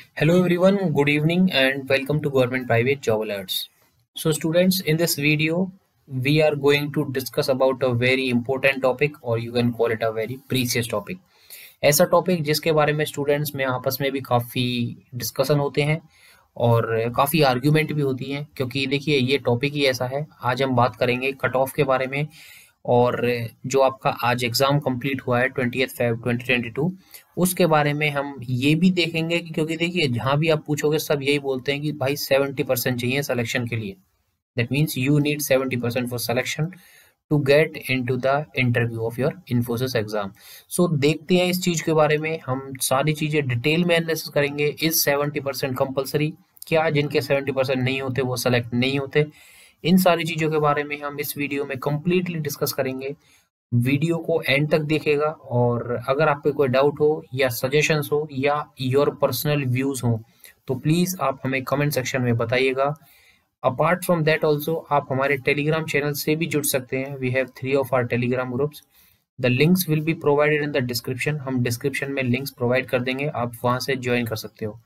Hello everyone, good evening and welcome to Government Private Job Alerts. So students, in this video, we are going to discuss about a very important topic or you can call it a very precious topic. ऐसा topic जिसके बारे में students में आपस में भी काफ़ी discussion होते हैं और काफ़ी आर्ग्यूमेंट भी होती हैं क्योंकि देखिए ये टॉपिक ही ऐसा है आज हम बात करेंगे कट ऑफ़ के बारे में और जो आपका आज एग्ज़ाम कंप्लीट हुआ है ट्वेंटी फेब ट्वेंटी टू उसके बारे में हम ये भी देखेंगे कि क्योंकि देखिए, जहाँ भी आप पूछोगे, सब यही बोलते हैं कि भाई सेवेंटी परसेंट चाहिए सिलेक्शन के लिए। That means you need seventy percent for selection to get in to the interview of your Infosys exam so देखते हैं इस चीज़ के बारे में। हम सारी चीज़ें डिटेल में एनालिसिस करेंगे। इज़ सेवेंटी परसेंट कंपल्सरी क्या जिनके सेवेंटी परसेंट नहीं होते, वो सेलेक्ट नहीं होते? इन सारी चीज़ों के बारे में हम इस वीडियो में कंप्लीटली डिस्कस करेंगे। वीडियो को एंड तक देखेगा और अगर आप पे कोई डाउट हो या सजेशंस हो या योर पर्सनल व्यूज़ हो तो प्लीज़ आप हमें कमेंट सेक्शन में बताइएगा। अपार्ट फ्रॉम दैट ऑल्सो आप हमारे टेलीग्राम चैनल से भी जुड़ सकते हैं। We have three of our Telegram groups the links will be provided in the description हम डिस्क्रिप्शन में लिंक्स प्रोवाइड कर देंगे। आप वहाँ से ज्वाइन कर सकते हो।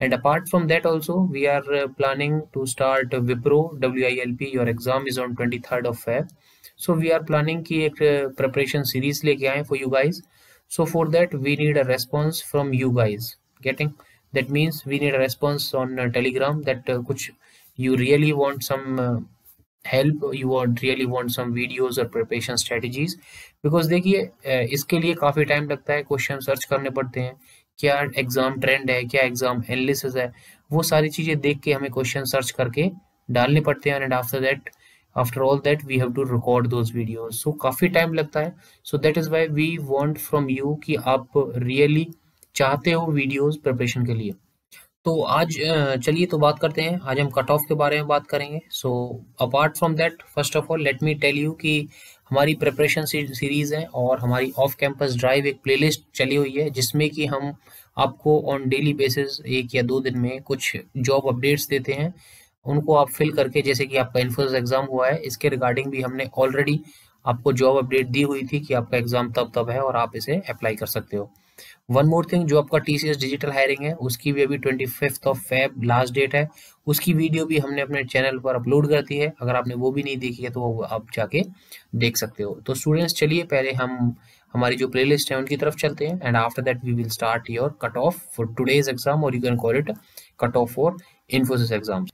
And apart from that also, we are uh, planning to start Wipro WILP. Your exam is on 23rd of Feb. So we are planning ki ek uh, preparation series leke aaye for you guys. So for that, we need a response from you guys. Getting that means we need a response on uh, Telegram that uh, kuch you really want some uh, help you want really want some videos or preparation strategies because देखिए इसके लिए काफ़ी time लगता है question search करने पड़ते हैं क्या एग्ज़ाम ट्रेंड है, क्या एग्ज़ाम एनालिसिस है, वो सारी चीज़ें देख के हमें क्वेश्चन सर्च करके डालने पड़ते हैं and after that after all that we have to record those video so काफ़ी टाइम लगता है। So that is why we want from you कि आप रियली चाहते हो वीडियोज़ प्रिपरेशन के लिए। तो आज चलिए तो बात करते हैं। आज हम कट ऑफ़ के बारे में बात करेंगे। So apart from that first of all let me tell you कि हमारी प्रिपरेशन सीरीज़ है और हमारी ऑफ़ कैंपस ड्राइव एक प्लेलिस्ट चली हुई है, जिसमें कि हम आपको ऑन डेली बेसिस एक या दो दिन में कुछ जॉब अपडेट्स देते हैं। उनको आप फिल करके, जैसे कि आपका इन्फोसिस एग्ज़ाम हुआ है, इसके रिगार्डिंग भी हमने ऑलरेडी आपको जॉब अपडेट दी हुई थी कि आपका एग्ज़ाम तब तब है और आप इसे अप्लाई कर सकते हो। वन मोर थिंग जो आपका टीसीएस डिजिटल हायरिंग है, उसकी भी अभी twenty fifth of Feb last date है। उसकी वीडियो भी हमने अपने चैनल पर अपलोड कर दी है। अगर आपने वो भी नहीं देखी है तो वो आप जाके देख सकते हो। तो स्टूडेंट्स चलिए पहले हम, हमारी जो प्लेलिस्ट है, उनकी तरफ़ चलते हैं। And after that we will start your cut off for today's exam और you can call it cut off for Infosys exam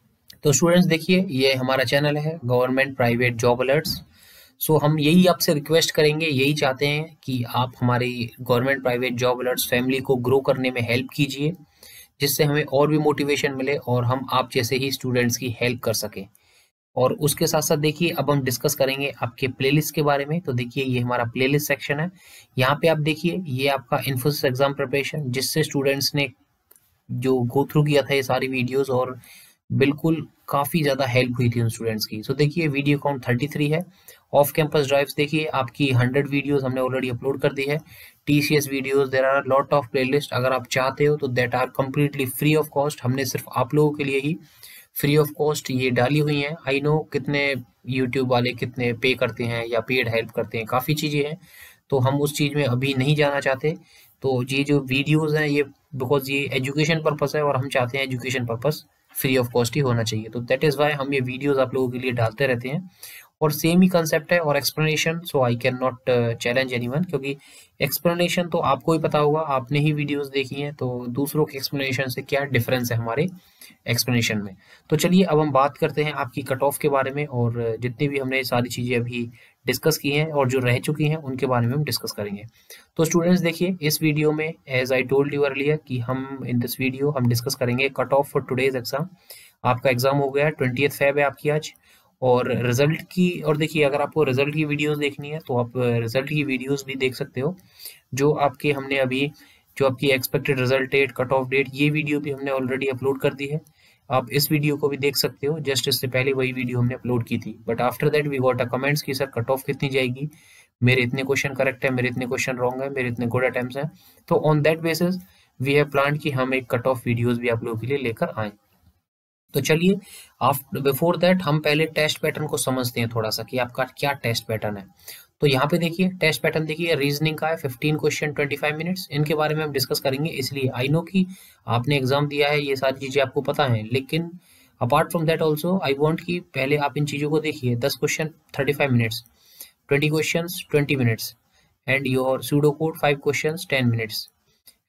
तो स्टूडेंट्स देखिए, ये हमारा चैनल है government private job alerts so so, हम यही आपसे रिक्वेस्ट करेंगे यही चाहते हैं कि आप हमारी government private job alerts family को ग्रो करने में हेल्प कीजिए जिससे हमें और भी मोटिवेशन मिले और हम आप जैसे ही स्टूडेंट्स की हेल्प कर सकें। और उसके साथ साथ देखिए अब हम डिस्कस करेंगे आपके प्लेलिस्ट के बारे में। तो देखिए ये हमारा प्लेलिस्ट सेक्शन है। यहाँ पे आप देखिए ये आपका इन्फोसिस एग्ज़ाम प्रिपरेशन जिससे स्टूडेंट्स ने जो गो थ्रू किया था ये सारी वीडियोस और बिल्कुल काफ़ी ज़्यादा हेल्प हुई थी उन स्टूडेंट्स की। सो देखिए वीडियो काउंट थर्टी थ्री है। ऑफ़ कैंपस ड्राइव्स देखिए, आपकी हंड्रेड वीडियोस हमने ऑलरेडी अपलोड कर दी है। TCS videos there are lot of playlist अगर आप चाहते हो तो that are completely free of cost हमने सिर्फ़ आप लोगों के लिए ही फ्री ऑफ़ कॉस्ट ये डाली हुई हैं। आई नो कितने यूट्यूब वाले कितने पे करते हैं या पेड हेल्प करते हैं, काफ़ी चीज़ें हैं। तो हम उस चीज़ में अभी नहीं जाना चाहते। तो ये जो वीडियोज़ हैं, ये बिकॉज़ ये एजुकेशन पर्पज़ है और हम चाहते हैं education purpose free of cost ही होना चाहिए। तो दैट इज़ वाई हम ये वीडियोज़ आप लोगों के लिए डालते रहते हैं। और सेम ही कंसेप्ट है और explanation so I can not challenge anyone क्योंकि एक्सप्लेनेशन तो आपको ही पता होगा, आपने ही वीडियोस देखी हैं तो दूसरों के एक्सप्लेनेशन से क्या डिफरेंस है हमारे एक्सप्लेनेशन में। तो चलिए अब हम बात करते हैं आपकी कट ऑफ़ के बारे में और जितनी भी हमने सारी चीज़ें अभी डिस्कस की हैं और जो रह चुकी हैं, उनके बारे में हम डिस्कस करेंगे। तो स्टूडेंट्स देखिए, इस वीडियो में as I told you earlier कि हम इन दिस वीडियो हम डिस्कस करेंगे cut off for today's exam आपका एग्ज़ाम हो गया ट्वेंटी फेब है आपकी आज। और रिज़ल्ट की, और देखिए, अगर आपको रिज़ल्ट की वीडियोस देखनी है तो आप रिज़ल्ट की वीडियोस भी देख सकते हो, जो आपके हमने अभी, जो आपकी expected result date cut off date ये वीडियो भी हमने ऑलरेडी अपलोड कर दी है। आप इस वीडियो को भी देख सकते हो जस्ट इससे पहले वही वीडियो हमने अपलोड की थी। But after that we got a comments की सर कट ऑफ़ कितनी जाएगी? मेरे इतने क्वेश्चन करेक्ट है, मेरे इतने क्वेश्चन रॉन्ग है, मेरे इतने गुड अटेम्प्ट हैं। तो on that basis we have plan कि हम एक कट ऑफ़ वीडियोज़ भी आप लोगों के लिए लेकर आए। तो चलिए आफ्टर बिफोर दैट हम पहले टेस्ट पैटर्न को समझते हैं थोड़ा सा कि आपका क्या टेस्ट पैटर्न है। तो यहाँ पे देखिए टेस्ट पैटर्न देखिए रीजनिंग का है fifteen question twenty five minutes इनके बारे में हम डिस्कस करेंगे, इसलिए आई नो कि आपने एग्ज़ाम दिया है, ये सारी चीज़ें आपको पता है, लेकिन apart from that also I want कि पहले आप इन चीज़ों को देखिए, दस question thirty five minutes twenty question twenty minutes and your pseudo code five question ten minutes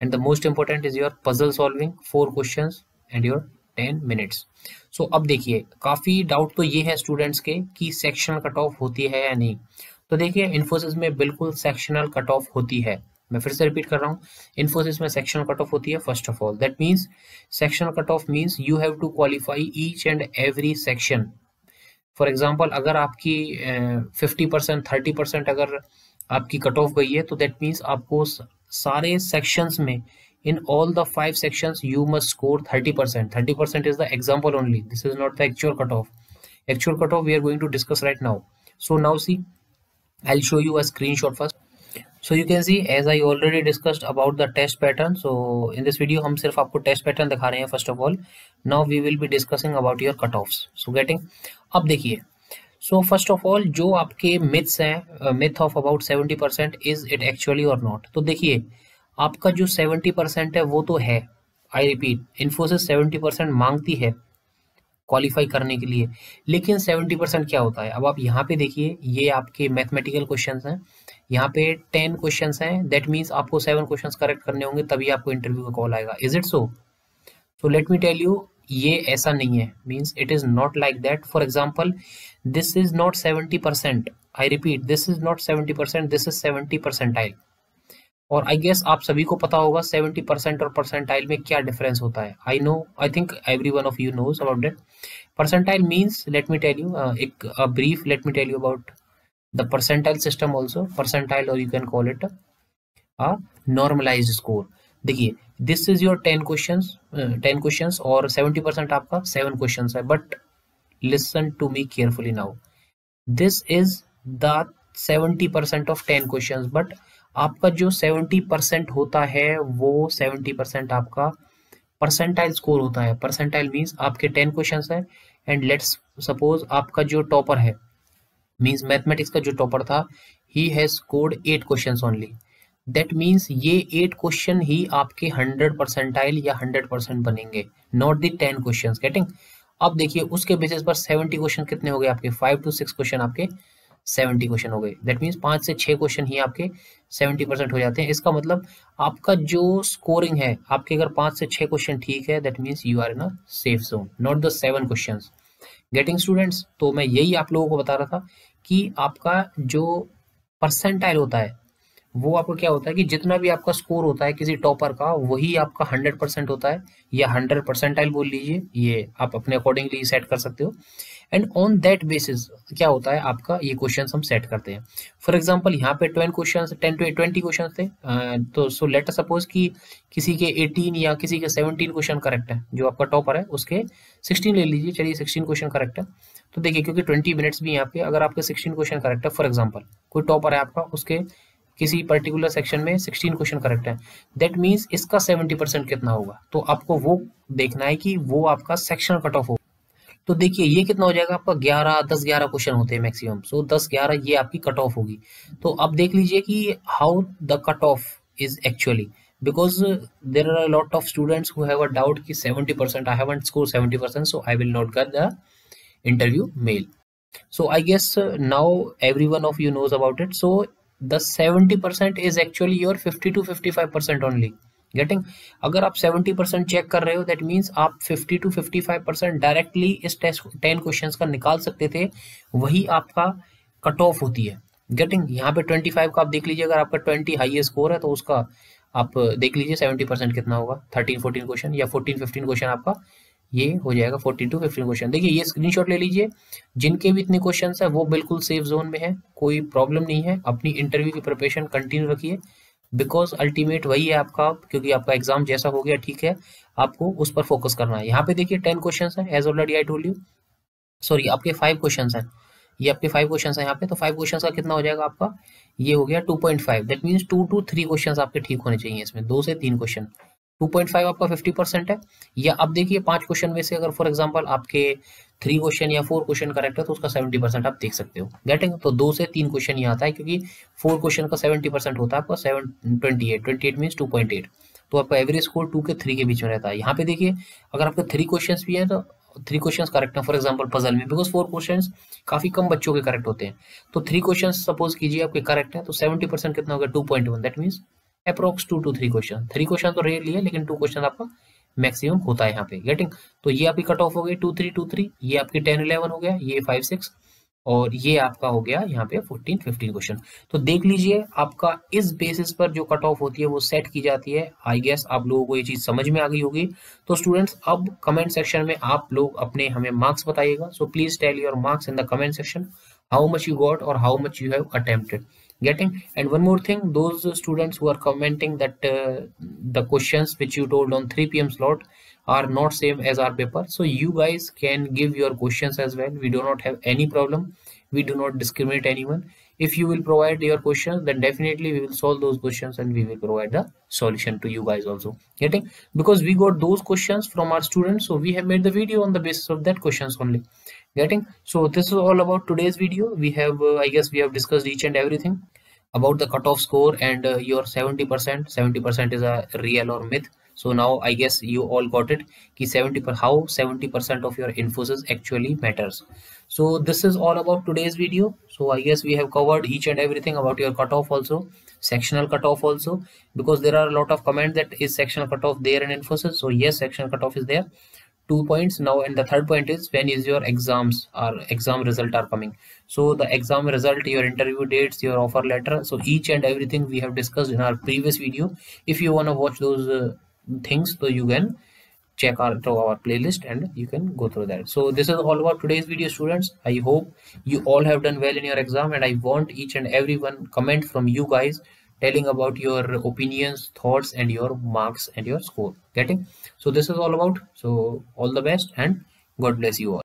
and the most important is your puzzle solving four question and your ten minutes. So अब देखिए, काफ़ी doubt तो ये है students के कि sectional cut off होती है या नहीं। तो देखिए इन्फोसिस में बिल्कुल सेक्शनल कट ऑफ़ होती है। मैं फिर से रिपीट कर रहा हूँ। इन्फोसिस में सेक्शनल कट ऑफ़ होती है first of all that means sectional cut off means you have to qualify each and every section for example अगर आपकी फिफ्टी परसेंट थर्टी परसेंट अगर आपकी कट ऑफ़ गई है तो दैट मीन्स आपको सारे सेक्शंस में in all the five sections you must score 30 percent 30 percent is the example only this is not the actual cutoff actual cutoff we are going to discuss right now so now see i'll show you a screenshot first so you can see as i already discussed about the test pattern so in this video hum sirf aapko test pattern dikha rahe hain first of all now we will be discussing about your cutoffs so getting अब देखिए सो first of all जो आपके myths हैं myth of about seventy percent is it actually or not तो देखिए आपका जो seventy percent है, वो तो है। I repeat Infosys seventy percent मांगती है क्वालिफाई करने के लिए। लेकिन सेवेंटी परसेंट क्या होता है? अब आप यहाँ पे देखिए, ये आपके मैथमेटिकल क्वेश्चन हैं। यहाँ पे टेन क्वेश्चन हैं। दैट मीन्स आपको सेवन क्वेश्चन करेक्ट करने होंगे, तभी आपको इंटरव्यू का कॉल आएगा। Is it so so let me tell you ये ऐसा नहीं है। Means it is not like that for example this is not seventy percent. I repeat this is not seventy percent this is seventy percent percentile और I guess आप सभी को पता होगा सेवेंटी परसेंट और परसेंटाइल में क्या डिफरेंस होता है। I know I think every one of you knows about that percentile means let me tell you एक brief let me tell you about the percentile system also percentile और you can call it a normalize score देखिए this is your ten question ten question और seventy percent आपका seven question है। But listen to me carefully now this is the seventy percent of ten question but आपका जो seventy percent होता है, वो seventy percent आपका परसेंटाइल स्कोर होता है। परसेंटाइल मीन्स आपके टेन क्वेश्चन है एंड लेट्स सपोज़ आपका जो टॉपर है मीन्स मैथमेटिक्स का जो टॉपर था he has scored eight question only that means ये एट क्वेश्चन ही आपके हंड्रेड परसेंटाइल या हंड्रेड परसेंट बनेंगे not the ten question getting अब देखिए, उसके बेसिस पर सेवेंटी क्वेश्चन कितने हो गए आपके? फाइव टू सिक्स क्वेश्चन आपके सेवेंटी क्वेश्चन हो गए। दैट मीन्स पाँच से छः क्वेश्चन ही आपके सेवेंटी परसेंट हो जाते हैं। इसका मतलब आपका जो स्कोरिंग है, आपके अगर पाँच से छः क्वेश्चन ठीक है that means you are in a safe zone not the seven question getting students तो मैं यही आप लोगों को बता रहा था कि आपका जो परसेंटाइल होता है वो आपको क्या होता है कि जितना भी आपका स्कोर होता है किसी टॉपर का, वही आपका हंड्रेड परसेंट होता है, या हंड्रेड परसेंटाइल बोल लीजिए, ये आप अपने अकॉर्डिंगली सेट कर सकते हो। एंड ऑन दैट बेसिस क्या होता है, आपका ये क्वेश्चन हम सेट करते हैं। फॉर एग्ज़ाम्पल यहाँ पे twelve question ten to twenty question थे। तो सो लेट सपोज़ कि किसी के एटीन या किसी के सेवनटीन क्वेश्चन करेक्ट है, जो आपका टॉपर है, उसके सिक्सटीन ले लीजिए। चलिए सिक्सटीन क्वेश्चन करेक्ट है। तो देखिए, क्योंकि ट्वेंटी मिनट्स भी यहाँ पे, अगर आपके सिक्सटीन क्वेश्चन करेक्ट है फॉर एग्ज़ाम्पल कोई टॉपर है आपका, उसके किसी पर्टिकुलर सेक्शन में सिक्सटीन क्वेश्चन करेक्ट है। दैट मीन्स इसका सेवेंटी परसेंट कितना होगा? तो आपको वो देखना है कि वो आपका सेक्शन कट ऑफ़ हो। तो देखिए ये कितना हो जाएगा आपका ग्यारह दस ग्यारह क्वेश्चन होते हैं मैक्सिमम सो दस ग्यारह ये आपकी कट ऑफ़ होगी। तो अब देख लीजिए कि how the cut off is actually uh, there are a lot of students who have a doubt ki 70% i haven't scored 70% so i will not get the interview mail so i guess now every one of you knows about it so the 70% is actually your 50 to 55% only. Getting अगर आप 70 percent check कर रहे हो that means आप 50 to 55 percent directly इस test ten question का निकाल सकते थे, वही आपका कट ऑफ़ होती है। गेटिंग यहाँ पे 25 का आप देख लीजिए, अगर आपका 20 हाईएस्ट स्कोर है तो उसका आप देख लीजिए 70 परसेंट कितना होगा। 13 14 क्वेश्चन या 14 15 क्वेश्चन आपका ये हो जाएगा 14 टू 15 क्वेश्चन देखिए, ये स्क्रीनशॉट ले लीजिए। जिनके भी इतने क्वेश्चन है, वो बिल्कुल सेफ़ जोन में है। कोई प्रॉब्लम नहीं है। अपनी इंटरव्यू की प्रिपरेशन कंटिन्यू रखिए। बिकॉज़ अल्टीमेट वही है आपका, क्योंकि आपका एग्ज़ाम जैसा हो गया, ठीक है। आपको उस पर फोकस करना है। यहाँ पे देखिए टेन क्वेश्चन है। As already I told you sorry आपके फाइव क्वेश्चन है। ये आपके फाइव क्वेश्चन है यहाँ पे तो फाइव क्वेश्चन का कितना हो जाएगा आपका? ये हो गया two point five that means two to three question आपके ठीक होने चाहिए इसमें। दो से तीन क्वेश्चन टू पॉइंट फाइव आपका फिफ्टी परसेंट है। या अब देखिए, पाँच क्वेश्चन में से अगर फॉर एग्ज़ाम्पल आपके थ्री क्वेश्चन या फोर क्वेश्चन करेक्ट है तो उसका सेवेंटी परसेंट आप देख सकते हो। गेटिंग तो दो से तीन क्वेश्चन ये आता है, क्योंकि फोर क्वेश्चन का सेवेंटी परसेंट होता है आपका seven twenty eight twenty eight mean two point eight तो आपका एवरेज स्कोर टू के थ्री के बीच में रहता है। यहाँ पे देखिए, अगर आपके थ्री क्वेश्चन भी हैं तो थ्री क्वेश्चन करेक्ट है फॉर एग्ज़ाम्पल पजल में। बिकॉज़ फोर क्वेश्चन काफ़ी कम बच्चों के करेक्ट होते हैं। तो थ्री क्वेश्चन सपोज़ कीजिए, आपके करेक्ट है तो सेवेंटी परसेंट कितना होगा two point one that means approx two to three question. Three question तो रेयरली है लेकिन टू क्वेश्चन आपका मैक्सिमम होता है यहाँ पे। गेटिंग तो ये आपकी कट ऑफ़ हो गई टू थ्री टू थ्री। ये आपकी टेन, इलेवन हो गया, ये फाइव, सिक्स। और ये आपका हो गया यहाँ पे फोर्टीन, फिफ्टीन क्वेश्चन। तो देख लीजिए, आपका इस बेसिस पर जो कट ऑफ़ होती है, वो सेट की जाती है। आई गेस आप लोगों को ये चीज़ समझ में आ गई होगी। तो स्टूडेंट्स अब कमेंट सेक्शन में आप लोग अपने हमें मार्क्स बताइएगा। So please tell your marks in the comment section how much you got और how much you have attempted getting. And one more thing those students who are commenting that uh, the questions which you told on 3 p.m slot are not same as our paper. So you guys can give your questions as well. We do not have any problem. We do not discriminate anyone. If you will provide your questions then definitely we will solve those questions and we will provide the solution to you guys also. Getting? Because we got those questions from our students so we have made the video on the basis of that questions only getting? So this is all about today's video. We have uh, i guess we have discussed each and everything about the cutoff score and uh, your 70 percent. 70 percent is a real or myth. So now i guess you all got it ki 70 per how 70 percent of your infosys actually matters. So this is all about today's video. So i guess we have covered each and everything about your cutoff also sectional cutoff also because there are a lot of comments that is sectional cutoff there in infosys. So yes sectional cutoff is there two points. Now and the third point is when is your exams or exam result are coming? So the exam result your interview dates your offer letter so each and everything we have discussed in our previous video. If you want to watch those uh, things so you can check out our playlist and you can go through that. So this is all about today's video students. I hope you all have done well in your exam and i want each and every one comment from you guys telling about your opinions thoughts and your marks and your score. Getting? So this is all about. So all the best and god bless you all